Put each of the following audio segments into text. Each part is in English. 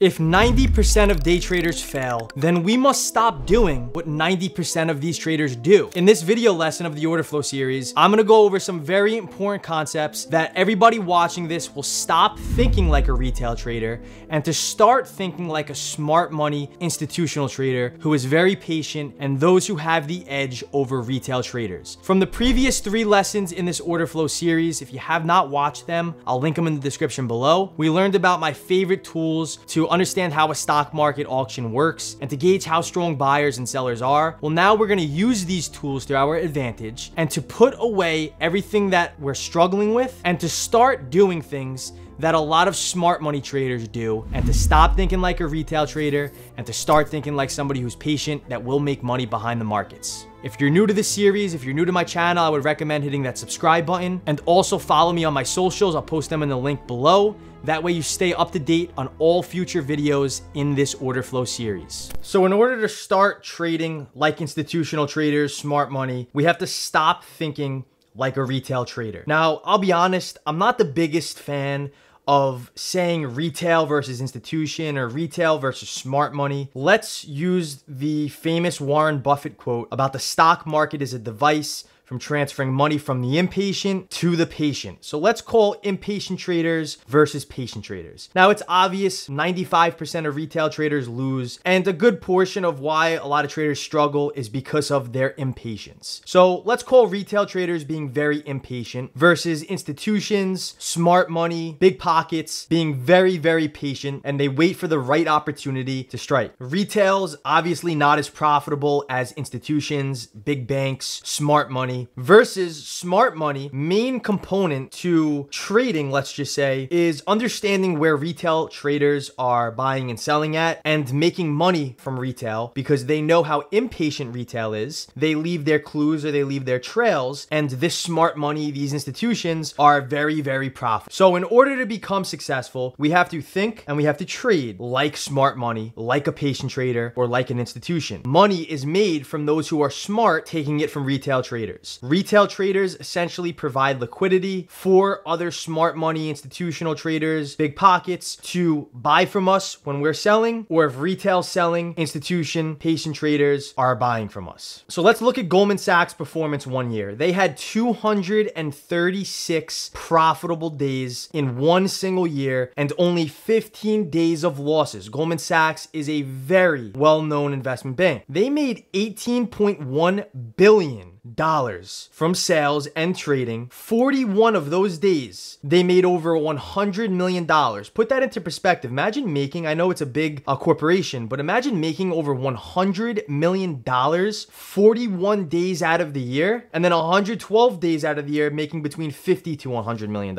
If 90% of day traders fail, then we must stop doing what 90% of these traders do. In this video lesson of the order flow series, I'm gonna go over some very important concepts that everybody watching this will stop thinking like a retail trader and to start thinking like a smart money institutional trader who is very patient and those who have the edge over retail traders. From the previous three lessons in this order flow series, if you have not watched them, I'll link them in the description below. We learned about my favorite tools to understand how a stock market auction works, and to gauge how strong buyers and sellers are, well, now we're gonna use these tools to our advantage and to put away everything that we're struggling with and to start doing things that a lot of smart money traders do and to stop thinking like a retail trader and to start thinking like somebody who's patient that will make money behind the markets. If you're new to this series, if you're new to my channel, I would recommend hitting that subscribe button and also follow me on my socials. I'll post them in the link below. That way you stay up to date on all future videos in this order flow series. So in order to start trading like institutional traders, smart money, we have to stop thinking like a retail trader. Now, I'll be honest, I'm not the biggest fan of saying retail versus institution or retail versus smart money. Let's use the famous Warren Buffett quote about the stock market as a device from transferring money from the impatient to the patient. So let's call impatient traders versus patient traders. Now it's obvious 95% of retail traders lose, and a good portion of why a lot of traders struggle is because of their impatience. So let's call retail traders being very impatient versus institutions, smart money, big pockets being very, very patient and they wait for the right opportunity to strike. Retail's obviously not as profitable as institutions, big banks, smart money money versus smart money, main component to trading, let's just say, is understanding where retail traders are buying and selling at and making money from retail because they know how impatient retail is. They leave their clues or they leave their trails. And this smart money, these institutions are very, very profitable. So, in order to become successful, we have to think and we have to trade like smart money, like a patient trader, or like an institution. Money is made from those who are smart taking it from retail traders traders. Retail traders essentially provide liquidity for other smart money institutional traders, big pockets to buy from us when we're selling, or if retail selling, institution, patient traders are buying from us. So let's look at Goldman Sachs performance one year. They had 236 profitable days in one single year and only 15 days of losses. Goldman Sachs is a very well-known investment bank. They made 18.1 billion dollars from sales and trading. 41 of those days, they made over $100 million. Put that into perspective. Imagine making, I know it's a big uh, corporation, but imagine making over $100 million 41 days out of the year, and then 112 days out of the year making between 50 to $100 million.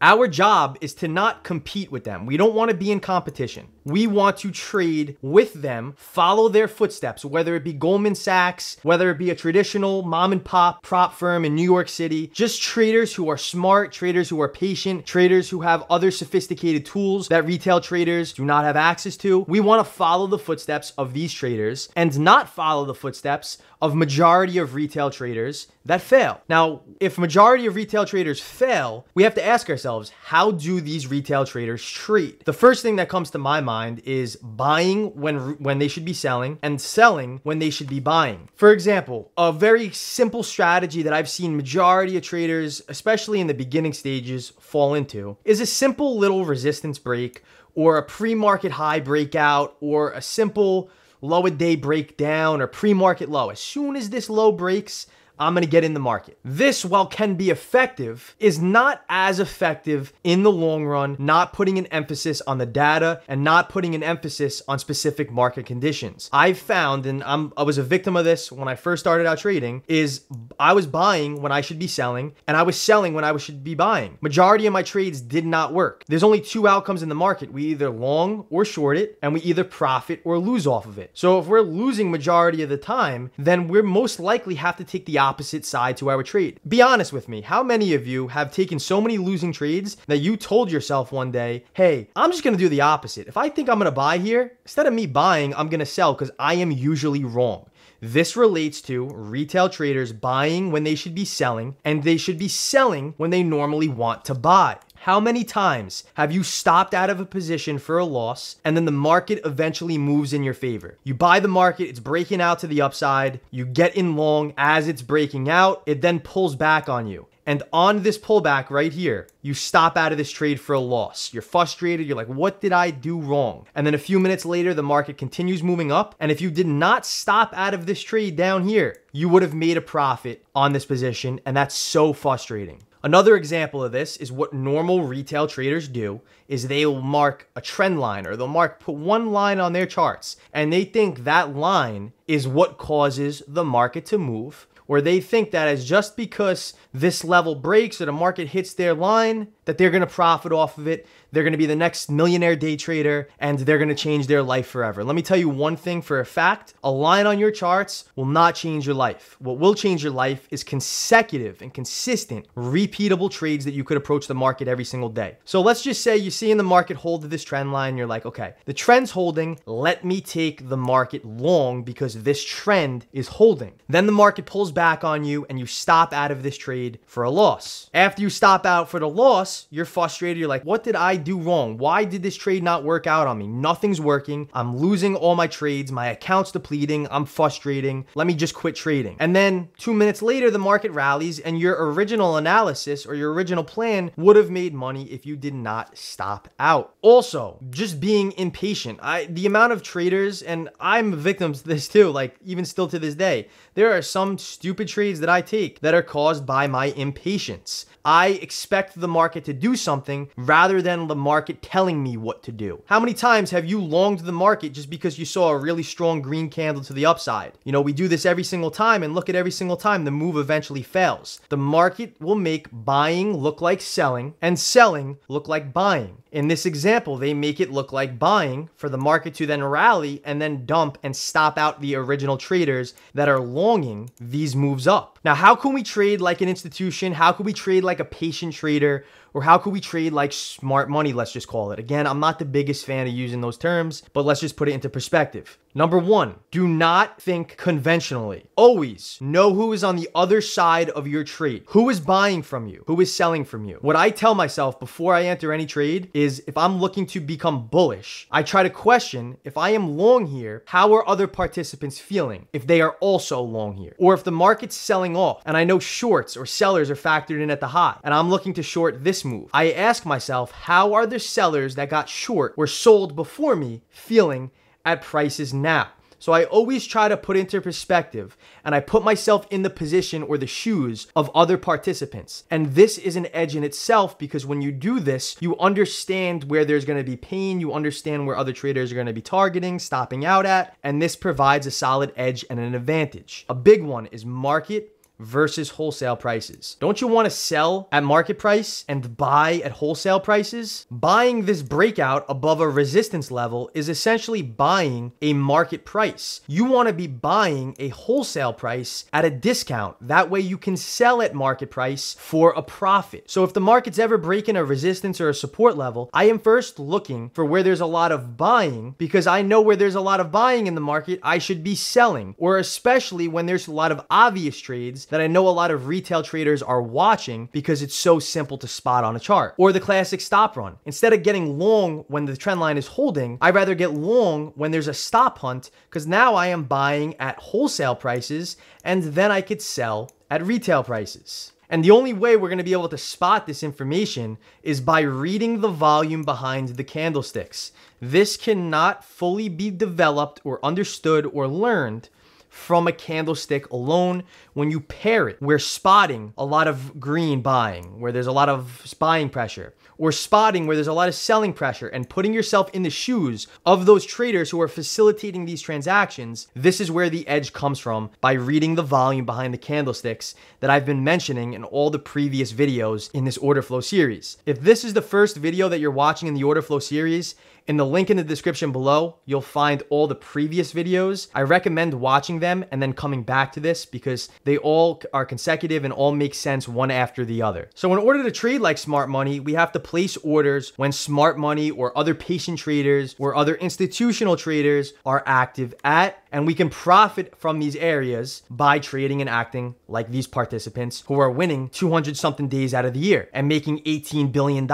Our job is to not compete with them. We don't want to be in competition. We want to trade with them, follow their footsteps, whether it be Goldman Sachs, whether it be a traditional mom and pop prop firm in New York City, just traders who are smart, traders who are patient, traders who have other sophisticated tools that retail traders do not have access to. We want to follow the footsteps of these traders and not follow the footsteps of majority of retail traders that fail. Now, if majority of retail traders fail, we have to ask ourselves, how do these retail traders trade? The first thing that comes to my mind is buying when when they should be selling and selling when they should be buying. For example, a very simple strategy that I've seen majority of traders, especially in the beginning stages, fall into is a simple little resistance break or a pre-market high breakout or a simple low a day breakdown or pre-market low. As soon as this low breaks, I'm to get in the market. This, while can be effective, is not as effective in the long run, not putting an emphasis on the data and not putting an emphasis on specific market conditions. I've found, and I'm, I was a victim of this when I first started out trading, is I was buying when I should be selling and I was selling when I should be buying. Majority of my trades did not work. There's only two outcomes in the market. We either long or short it and we either profit or lose off of it. So if we're losing majority of the time, then we're most likely have to take the opposite side to our trade. Be honest with me. How many of you have taken so many losing trades that you told yourself one day, hey, I'm just to do the opposite. If I think I'm to buy here, instead of me buying, I'm to sell because I am usually wrong. This relates to retail traders buying when they should be selling, and they should be selling when they normally want to buy. How many times have you stopped out of a position for a loss and then the market eventually moves in your favor? You buy the market, it's breaking out to the upside, you get in long as it's breaking out, it then pulls back on you. And on this pullback right here, you stop out of this trade for a loss. You're frustrated. You're like, what did I do wrong? And then a few minutes later, the market continues moving up. And if you did not stop out of this trade down here, you would have made a profit on this position. And that's so frustrating. Another example of this is what normal retail traders do is they will mark a trend line or they'll mark put one line on their charts and they think that line is what causes the market to move or they think that as just because this level breaks or the market hits their line that they're going to profit off of it. They're going to be the next millionaire day trader and they're going to change their life forever. Let me tell you one thing for a fact a line on your charts will not change your life. What will change your life is consecutive and consistent, repeatable trades that you could approach the market every single day. So let's just say you see in the market hold to this trend line, you're like, okay, the trend's holding. Let me take the market long because this trend is holding. Then the market pulls back on you and you stop out of this trade for a loss. After you stop out for the loss, you're frustrated. You're like, what did I do wrong? Why did this trade not work out on me? Nothing's working. I'm losing all my trades. My account's depleting. I'm frustrating. Let me just quit trading. And then two minutes later, the market rallies and your original analysis or your original plan would have made money if you did not stop out. Also, just being impatient. I the amount of traders, and I'm a victim to this too, like even still to this day, there are some trades that I take that are caused by my impatience. I expect the market to do something rather than the market telling me what to do. How many times have you longed the market just because you saw a really strong green candle to the upside? You know, we do this every single time and look at every single time the move eventually fails. The market will make buying look like selling and selling look like buying. In this example, they make it look like buying for the market to then rally and then dump and stop out the original traders that are longing these moves up. Now, how can we trade like an institution? How can we trade like a patient trader? Or how could we trade like smart money, let's just call it? Again, I'm not the biggest fan of using those terms, but let's just put it into perspective. Number one, do not think conventionally. Always know who is on the other side of your trade. Who is buying from you? Who is selling from you? What I tell myself before I enter any trade is if I'm looking to become bullish, I try to question if I am long here, how are other participants feeling if they are also long here? Or if the market's selling off and I know shorts or sellers are factored in at the high and I'm looking to short this move, I ask myself, how are the sellers that got short or sold before me feeling at prices now? So I always try to put into perspective and I put myself in the position or the shoes of other participants. And this is an edge in itself because when you do this, you understand where there's going to be pain, you understand where other traders are going to be targeting, stopping out at, and this provides a solid edge and an advantage. A big one is market versus wholesale prices. Don't you want to sell at market price and buy at wholesale prices? Buying this breakout above a resistance level is essentially buying a market price. You want to be buying a wholesale price at a discount. That way you can sell at market price for a profit. So if the market's ever breaking a resistance or a support level, I am first looking for where there's a lot of buying because I know where there's a lot of buying in the market, I should be selling. Or especially when there's a lot of obvious trades that I know a lot of retail traders are watching because it's so simple to spot on a chart. Or the classic stop run. Instead of getting long when the trend line is holding, I'd rather get long when there's a stop hunt because now I am buying at wholesale prices and then I could sell at retail prices. And the only way we're going to be able to spot this information is by reading the volume behind the candlesticks. This cannot fully be developed or understood or learned from a candlestick alone. When you pair it, we're spotting a lot of green buying, where there's a lot of buying pressure, or spotting where there's a lot of selling pressure, and putting yourself in the shoes of those traders who are facilitating these transactions. This is where the edge comes from by reading the volume behind the candlesticks that I've been mentioning in all the previous videos in this order flow series. If this is the first video that you're watching in the order flow series, in the link in the description below, you'll find all the previous videos. I recommend watching them and then coming back to this because they all are consecutive and all make sense one after the other. So in order to trade like smart money, we have to place orders when smart money or other patient traders or other institutional traders are active at And we can profit from these areas by trading and acting like these participants who are winning 200 something days out of the year and making $18 billion.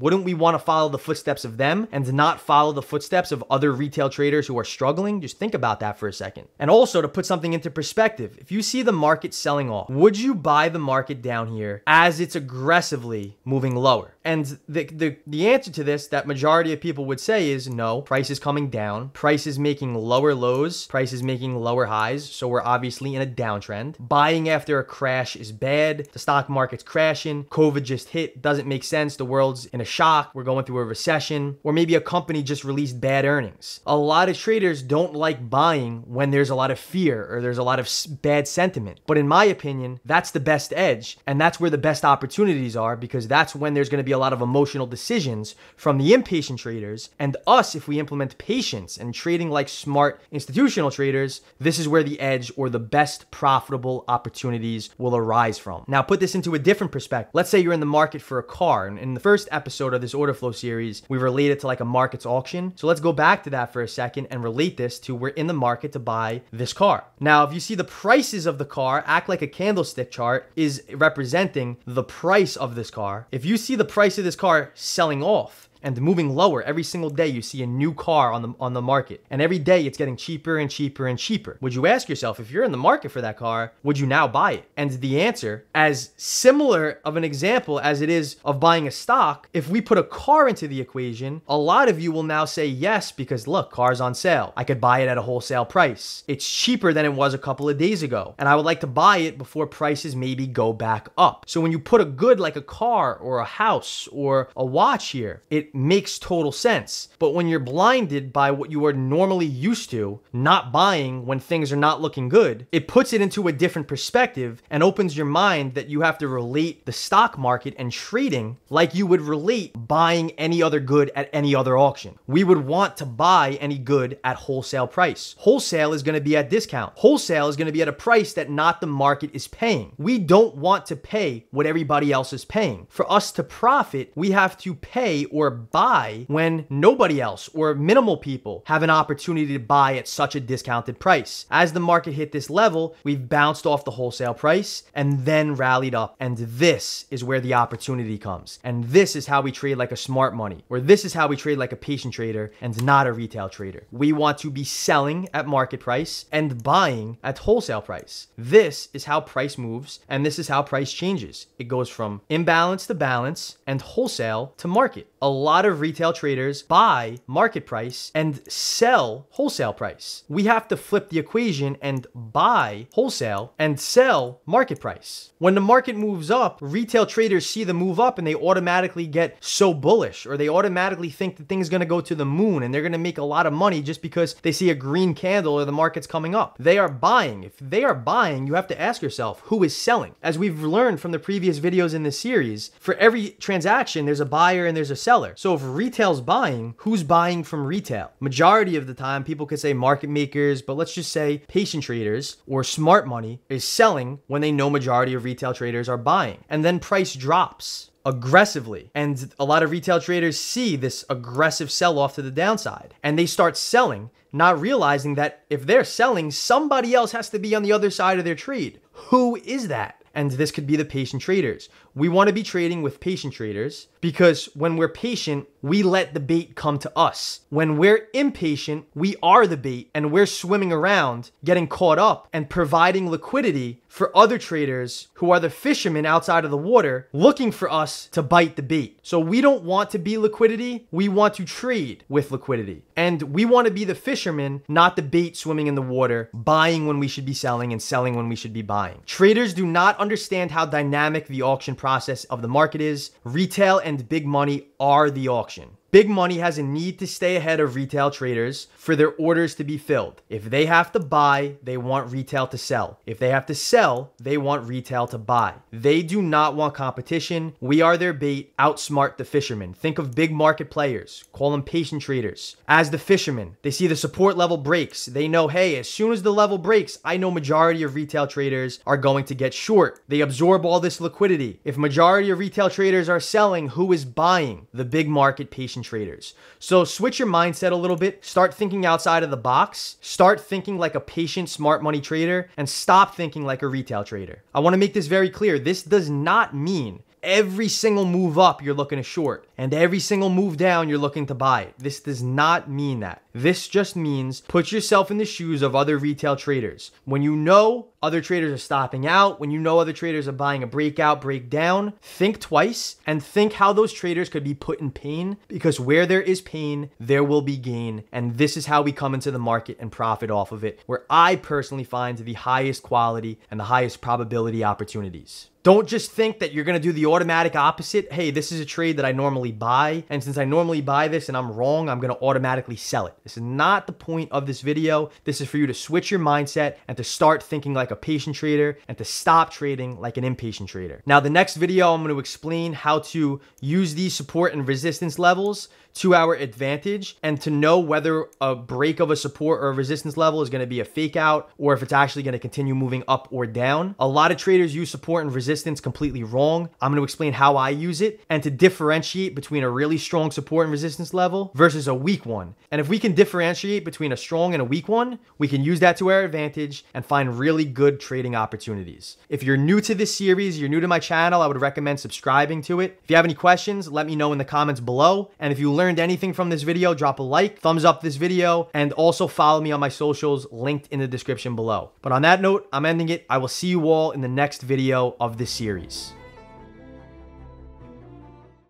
Wouldn't we want to follow the footsteps of them and not follow the footsteps of other retail traders who are struggling? Just think about that for a second. And also to put something into perspective, if you see the market selling off, would you buy the market down here as it's aggressively moving lower? And the, the, the answer to this that majority of people would say is no, price is coming down, price is making lower lows, price is making lower highs. So we're obviously in a downtrend. Buying after a crash is bad. The stock market's crashing. COVID just hit. Doesn't make sense. The world's in a shock. We're going through a recession. Or maybe a company just released bad earnings. A lot of traders don't like buying when there's a lot of fear or there's a lot of bad sentiment. But in my opinion, that's the best edge. And that's where the best opportunities are because that's when there's going to be a lot of emotional decisions from the impatient traders. And us, if we implement patience and trading like smart institutional traders, this is where the edge or the best profitable opportunities will arise from. Now, put this into a different perspective. Let's say you're in the market for a car. And in the first episode of this order flow series, we related to like a markets auction. So let's go back to that for a second and relate this to we're in the market to buy this car. Now, if you see the prices of the car act like a candlestick chart is representing the price of this car, if you see the price of this car selling off and moving lower every single day you see a new car on the on the market. And every day it's getting cheaper and cheaper and cheaper. Would you ask yourself if you're in the market for that car would you now buy it? And the answer as similar of an example as it is of buying a stock if we put a car into the equation a lot of you will now say yes because look cars on sale. I could buy it at a wholesale price. It's cheaper than it was a couple of days ago. And i would like to buy it before prices maybe go back up. So when you put a good like a car or a house or a watch here it makes total sense. But when you're blinded by what you are normally used to, not buying when things are not looking good, it puts it into a different perspective and opens your mind that you have to relate the stock market and trading like you would relate buying any other good at any other auction. We would want to buy any good at wholesale price. Wholesale is going to be at discount. Wholesale is going to be at a price that not the market is paying. We don't want to pay what everybody else is paying. For us to profit, we have to pay or buy when nobody else or minimal people have an opportunity to buy at such a discounted price. As the market hit this level, we've bounced off the wholesale price and then rallied up. And this is where the opportunity comes. And this is how we trade like a smart money, or this is how we trade like a patient trader and not a retail trader. We want to be selling at market price and buying at wholesale price. This is how price moves and this is how price changes. It goes from imbalance to balance and wholesale to market. A lot of retail traders buy market price and sell wholesale price. We have to flip the equation and buy wholesale and sell market price. When the market moves up, retail traders see the move up and they automatically get so bullish or they automatically think that things going to go to the moon and they're going to make a lot of money just because they see a green candle or the market's coming up. They are buying. If they are buying, you have to ask yourself who is selling. As we've learned from the previous videos in this series, for every transaction, there's a buyer and there's a seller. So if retail's buying, who's buying from retail? Majority of the time, people could say market makers, but let's just say patient traders or smart money is selling when they know majority of retail traders are buying. And then price drops aggressively. And a lot of retail traders see this aggressive sell off to the downside and they start selling, not realizing that if they're selling, somebody else has to be on the other side of their trade. Who is that? And this could be the patient traders. We want to be trading with patient traders because when we're patient, we let the bait come to us. When we're impatient, we are the bait and we're swimming around, getting caught up and providing liquidity for other traders who are the fishermen outside of the water looking for us to bite the bait. So we don't want to be liquidity, we want to trade with liquidity. And we want to be the fishermen, not the bait swimming in the water, buying when we should be selling and selling when we should be buying. Traders do not understand how dynamic the auction process of the market is. Retail and big money are the auction. Big money has a need to stay ahead of retail traders for their orders to be filled. If they have to buy, they want retail to sell. If they have to sell, they want retail to buy. They do not want competition. We are their bait. Outsmart the fishermen. Think of big market players. Call them patient traders. As the fishermen, they see the support level breaks. They know, hey, as soon as the level breaks, I know majority of retail traders are going to get short. They absorb all this liquidity. If majority of retail traders are selling, who is buying? The big market patient traders. So switch your mindset a little bit, start thinking outside of the box, start thinking like a patient smart money trader, and stop thinking like a retail trader. I wanna make this very clear. This does not mean every single move up you're looking to short and every single move down you're looking to buy. This does not mean that. This just means put yourself in the shoes of other retail traders. When you know other traders are stopping out, when you know other traders are buying a breakout, breakdown, think twice and think how those traders could be put in pain because where there is pain, there will be gain. And this is how we come into the market and profit off of it, where I personally find the highest quality and the highest probability opportunities. Don't just think that you're going to do the automatic opposite. Hey, this is a trade that I normally buy. And since I normally buy this and I'm wrong, I'm going to automatically sell it. This is not the point of this video. This is for you to switch your mindset and to start thinking like a patient trader and to stop trading like an impatient trader. Now, the next video, I'm going to explain how to use these support and resistance levels to our advantage and to know whether a break of a support or a resistance level is going to be a fake out or if it's actually going to continue moving up or down. A lot of traders use support and resistance completely wrong. I'm going to explain how I use it and to differentiate between a really strong support and resistance level versus a weak one. And if we can differentiate between a strong and a weak one, we can use that to our advantage and find really good trading opportunities. If you're new to this series, you're new to my channel, I would recommend subscribing to it. If you have any questions, let me know in the comments below. And if you learned anything from this video, drop a like, thumbs up this video, and also follow me on my socials linked in the description below. But on that note, I'm ending it. I will see you all in the next video of this series.